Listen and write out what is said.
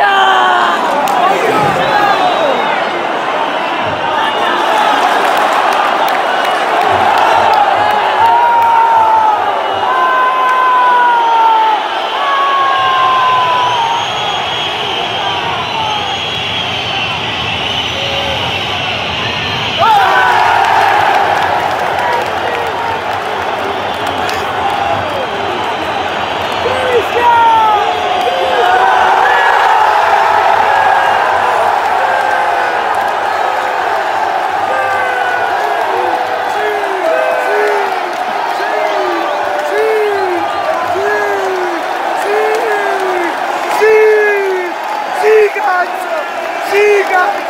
Yeah! 違う